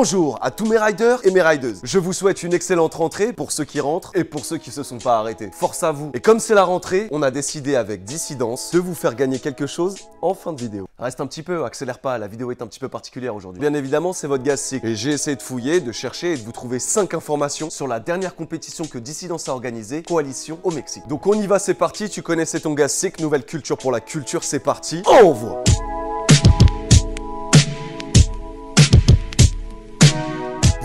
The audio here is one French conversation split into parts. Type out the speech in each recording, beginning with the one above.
Bonjour à tous mes riders et mes rideuses. Je vous souhaite une excellente rentrée pour ceux qui rentrent et pour ceux qui se sont pas arrêtés. Force à vous. Et comme c'est la rentrée, on a décidé avec Dissidence de vous faire gagner quelque chose en fin de vidéo. Reste un petit peu, accélère pas, la vidéo est un petit peu particulière aujourd'hui. Bien évidemment, c'est votre cycle. Et j'ai essayé de fouiller, de chercher et de vous trouver 5 informations sur la dernière compétition que Dissidence a organisée, Coalition au Mexique. Donc on y va, c'est parti. Tu connaissais ton cycle, nouvelle culture pour la culture, c'est parti. On voit.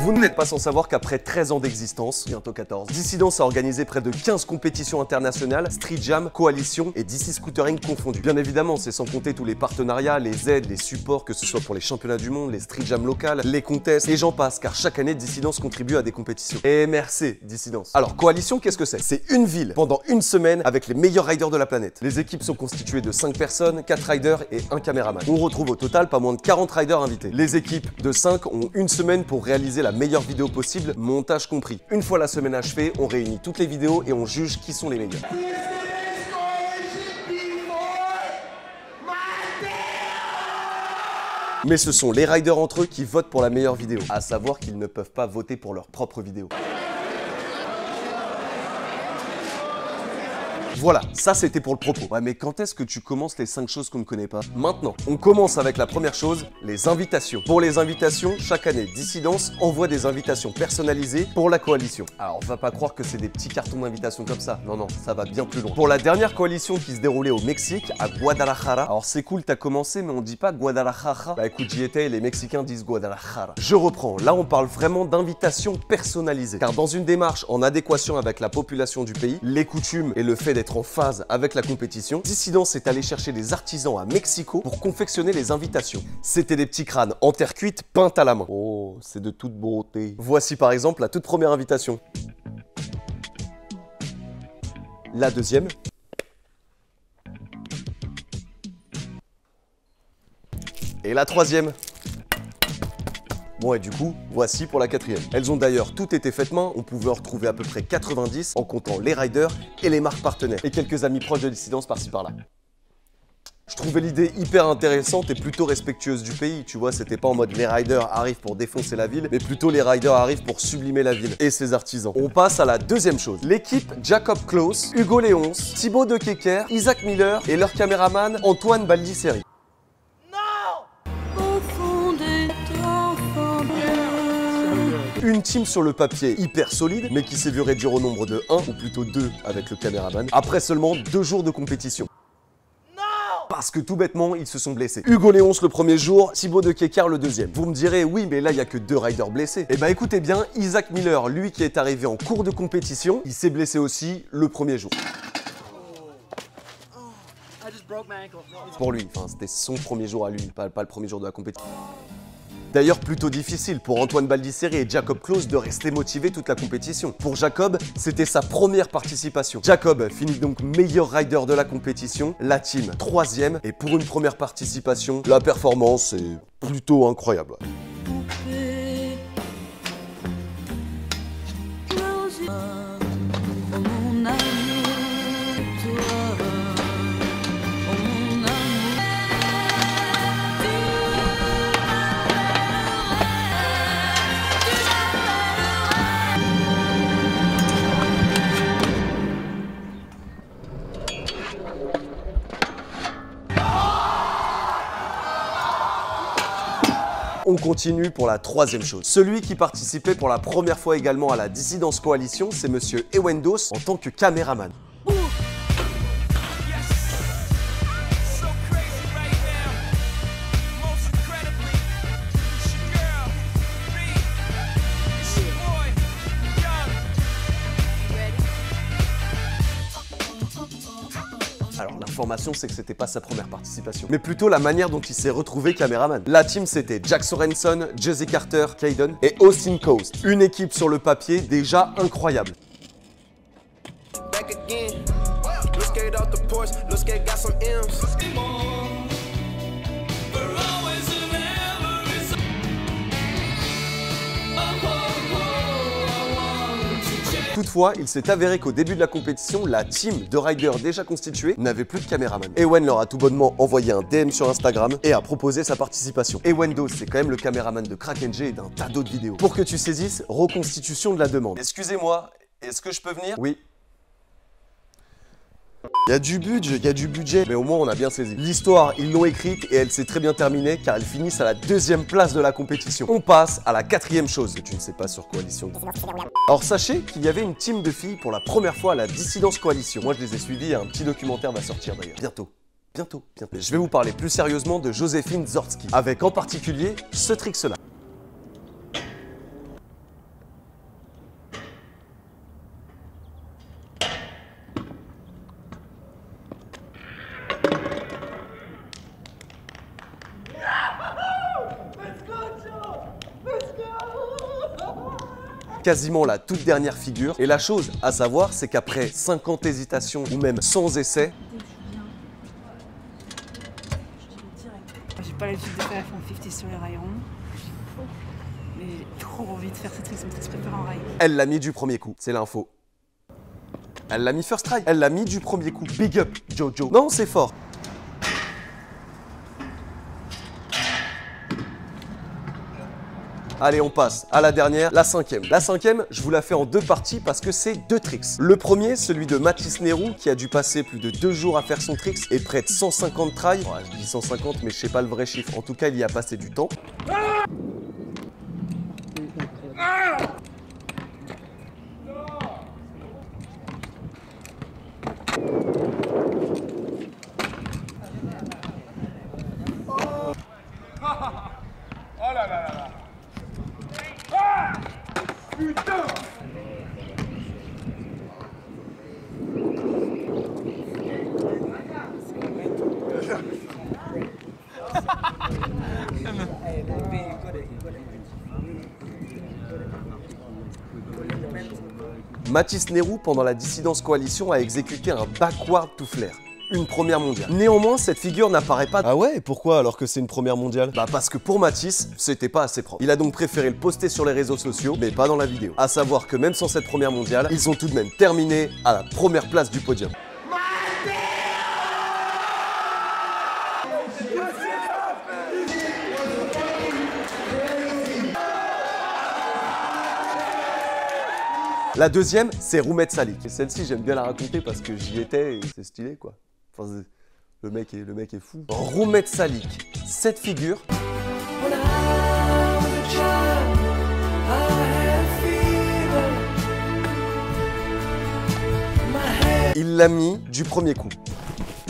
Vous n'êtes pas sans savoir qu'après 13 ans d'existence, bientôt 14, Dissidence a organisé près de 15 compétitions internationales, Street Jam, Coalition et DC Scootering confondus. Bien évidemment, c'est sans compter tous les partenariats, les aides, les supports, que ce soit pour les championnats du monde, les Street Jam locales, les contests, et j'en passe, car chaque année, Dissidence contribue à des compétitions. Et merci, Dissidence. Alors, Coalition, qu'est-ce que c'est? C'est une ville, pendant une semaine, avec les meilleurs riders de la planète. Les équipes sont constituées de 5 personnes, 4 riders et un caméraman. On retrouve au total pas moins de 40 riders invités. Les équipes de 5 ont une semaine pour réaliser la meilleure vidéo possible, montage compris. Une fois la semaine achevée, on réunit toutes les vidéos et on juge qui sont les meilleurs. Mais ce sont les riders entre eux qui votent pour la meilleure vidéo, à savoir qu'ils ne peuvent pas voter pour leur propre vidéo. Voilà, ça c'était pour le propos. Ouais, mais quand est-ce que tu commences les 5 choses qu'on ne connaît pas? Maintenant, on commence avec la première chose, les invitations. Pour les invitations, chaque année, Dissidence envoie des invitations personnalisées pour la coalition. Alors, on va pas croire que c'est des petits cartons d'invitation comme ça. Non, non, ça va bien plus loin. Pour la dernière coalition qui se déroulait au Mexique, à Guadalajara. Alors, c'est cool, t'as commencé, mais on dit pas Guadalajara. Bah écoute, j'y étais et les Mexicains disent Guadalajara. Je reprends. Là, on parle vraiment d'invitations personnalisées. Car dans une démarche en adéquation avec la population du pays, les coutumes et le fait d'être en phase avec la compétition, Dissidence est allé chercher des artisans à Mexico pour confectionner les invitations. C'était des petits crânes en terre cuite peints à la main. Oh, c'est de toute beauté. Voici par exemple la toute première invitation. La deuxième. Et la troisième. Bon et du coup, voici pour la quatrième. Elles ont d'ailleurs toutes été faites main, on pouvait en retrouver à peu près 90 en comptant les riders et les marques partenaires. Et quelques amis proches de dissidence par-ci par-là. Je trouvais l'idée hyper intéressante et plutôt respectueuse du pays, tu vois, c'était pas en mode les riders arrivent pour défoncer la ville, mais plutôt les riders arrivent pour sublimer la ville et ses artisans. On passe à la deuxième chose. L'équipe Jacob Klaus, Hugo Léonce, Thibaut de Kecker, Isaac Miller et leur caméraman Antoine Baldisseri. Une team sur le papier hyper solide, mais qui s'est vu réduire au nombre de 1, ou plutôt 2 avec le caméraman, après seulement 2 jours de compétition. Parce que tout bêtement, ils se sont blessés. Hugo Léonce le premier jour, Thibaut de Kekar le deuxième. Vous me direz, oui, mais là, il y a que deux riders blessés. Eh ben écoutez bien, Isaac Miller, lui qui est arrivé en cours de compétition, il s'est blessé aussi le premier jour. Pour lui, enfin, c'était son premier jour à lui, pas, pas le premier jour de la compétition. D'ailleurs, plutôt difficile pour Antoine Baldisseri et Jacob Klose de rester motivés toute la compétition. Pour Jacob, c'était sa première participation. Jacob finit donc meilleur rider de la compétition, la team troisième, et pour une première participation, la performance est plutôt incroyable. On continue pour la troisième chose. Celui qui participait pour la première fois également à la Dissidence Coalition, c'est Monsieur Ewendos en tant que caméraman. C'est que c'était pas sa première participation, mais plutôt la manière dont il s'est retrouvé caméraman. La team c'était Jack Sorenson, Jesse Carter, Caden et Austin Coast. Une équipe sur le papier déjà incroyable. Toutefois, il s'est avéré qu'au début de la compétition, la team de riders déjà constituée n'avait plus de caméraman. Ewen leur a tout bonnement envoyé un DM sur Instagram et a proposé sa participation. Ewendo, c'est quand même le caméraman de KrakenG et d'un tas d'autres vidéos. Pour que tu saisisses, reconstitution de la demande. Excusez-moi, est-ce que je peux venir? Oui. Il y a du budget, il y a du budget, mais au moins on a bien saisi. L'histoire, ils l'ont écrite et elle s'est très bien terminée car ils finissent à la deuxième place de la compétition. On passe à la quatrième chose, tu ne sais pas sur Coalition. Alors sachez qu'il y avait une team de filles pour la première fois à la Dissidence Coalition. Moi je les ai suivies un petit documentaire va sortir d'ailleurs, bientôt. Bientôt, bientôt. Je vais vous parler plus sérieusement de Joséphine Zortsky, avec en particulier ce trick-là. Quasiment la toute dernière figure. Et la chose à savoir, c'est qu'après 50 hésitations ou même sans essai, J'ai pas l'habitude de faire F-150 sur les rails ronds. Mais j'ai trop envie de faire cette trick préféré en rail. elle l'a mis du premier coup. C'est l'info. Elle l'a mis first try. Elle l'a mis du premier coup. Big up, Jojo. Non, c'est fort. Allez, on passe à la dernière, la cinquième. La cinquième, je vous la fais en deux parties parce que c'est deux tricks. Le premier, celui de Mathis Nérou, qui a dû passer plus de deux jours à faire son tricks et près de 150 tries. Je dis 150, mais je sais pas le vrai chiffre. En tout cas, il y a passé du temps. Mathis Nérou, pendant la dissidence coalition, a exécuté un backward to flair. Une première mondiale. Néanmoins, cette figure n'apparaît pas. Ah ouais Pourquoi alors que c'est une première mondiale? Bah parce que pour Mathis, c'était pas assez propre. Il a donc préféré le poster sur les réseaux sociaux, mais pas dans la vidéo. À savoir que même sans cette première mondiale, ils ont tout de même terminé à la première place du podium. La deuxième, c'est Roumet Salik. Et celle-ci, j'aime bien la raconter parce que j'y étais et c'est stylé, quoi. Enfin, le mec est, le mec est fou. Roumet Salik, cette figure, il l'a mis du premier coup.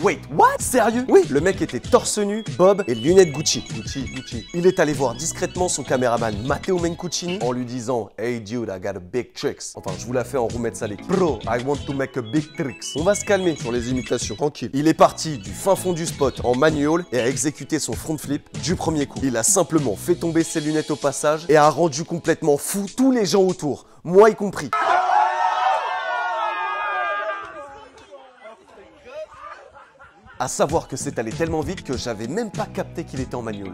Wait, what? Sérieux? Oui, le mec était torse nu, bob et lunettes Gucci. Gucci, Gucci. Il est allé voir discrètement son caméraman Matteo Mencuccini en lui disant Hey dude, I got a big tricks. Enfin, je vous la fais en roumette salik. Bro, I want to make a big tricks. On va se calmer sur les imitations, tranquille. Il est parti du fin fond du spot en manual et a exécuté son front flip du premier coup. Il a simplement fait tomber ses lunettes au passage et a rendu complètement fou tous les gens autour, moi y compris. À savoir que c'est allé tellement vite que j'avais même pas capté qu'il était en manual.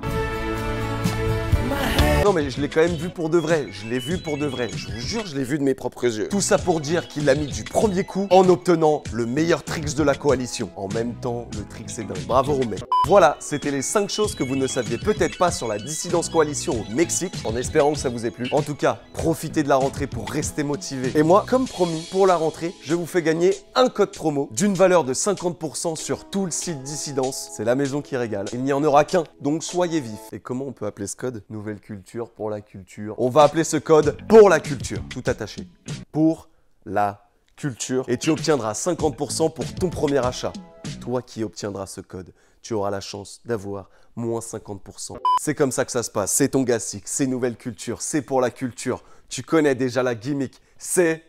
Mais je l'ai quand même vu pour de vrai, je l'ai vu pour de vrai, je vous jure je l'ai vu de mes propres yeux. Tout ça pour dire qu'il l'a mis du premier coup en obtenant le meilleur tricks de la coalition. En même temps, le trick c'est dingue. Bravo Romain. Voilà, c'était les 5 choses que vous ne saviez peut-être pas sur la dissidence coalition au Mexique, en espérant que ça vous ait plu. En tout cas, profitez de la rentrée pour rester motivé. Et moi, comme promis, pour la rentrée, je vous fais gagner un code promo d'une valeur de 50% sur tout le site Dissidence. C'est la maison qui régale. Il n'y en aura qu'un, donc soyez vifs. Et comment on peut appeler ce code? Nouvelle culture pour la culture. On va appeler ce code pour la culture. Tout attaché. Pour la culture. Et tu obtiendras 50% pour ton premier achat. Toi qui obtiendras ce code, tu auras la chance d'avoir moins 50%. C'est comme ça que ça se passe. C'est ton Gassic, c'est Nouvelle Culture, c'est pour la culture. Tu connais déjà la gimmick. C'est...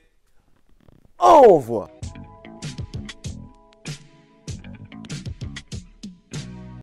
Envoie